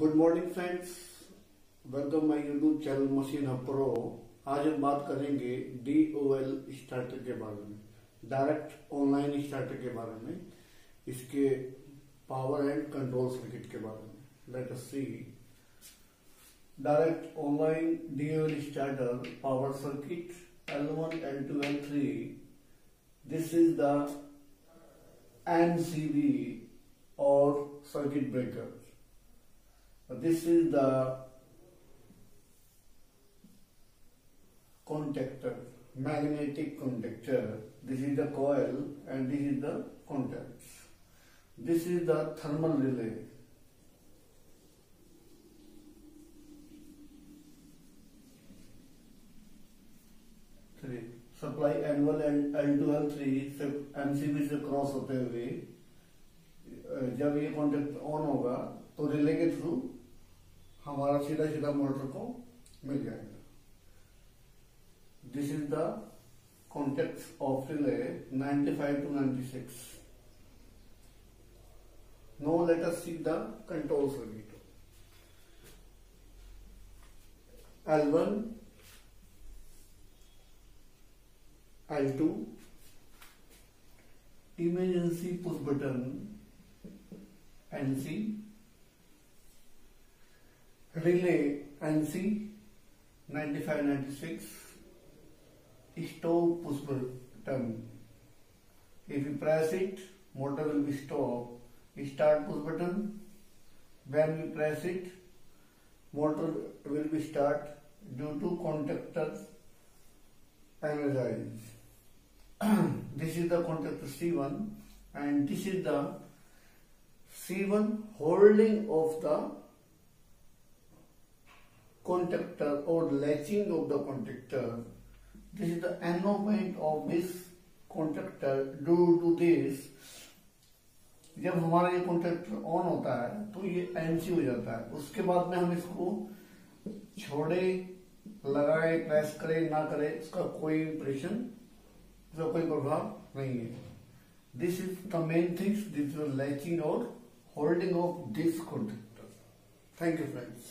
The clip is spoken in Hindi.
Good morning friends welcome my YouTube channel machine hub pro आज हम बात करेंगे डी ओ एल स्टार्टर के बारे में डायरेक्ट ऑनलाइन स्टार्टर के बारे में, इसके पावर एंड कंट्रोल सर्किट के बारे में. Let us see direct online D O L starter power circuit L one L two L three this is the NCB और circuit breaker. This is the contactor, magnetic contactor. This is the coil and this is the contacts. This is the thermal relay. Three. Supply N1 and L2 L3 से क्रॉस होते हुए जब ये कॉन्टेक्ट ऑन होगा तो रिले के थ्रू हमारा सीधा सीधा मोटर को मिल जाएगा। This is the contact of relay 95 two 96 no let us see the control circuit L1 L2 emergency push button NC relay NC 9596 stop push button if you press it motor will be stop start push button. When we press it motor will be start due to contactors energized this is the contactor C1 and this is the C1 holding of the contactor or latching of the contactor. This is the annulment of this contactor due to this. जब हमारा ये कॉन्ट्रेक्टर ऑन होता है तो ये एनसी हो जाता है। उसके बाद में हम इसको छोड़े, लगाए प्रेस करे, ना करे इसका कोई इम्प्रेशन जो कोई प्रभाव नहीं है। This is the main things this is latching और holding of this contractor thank you friends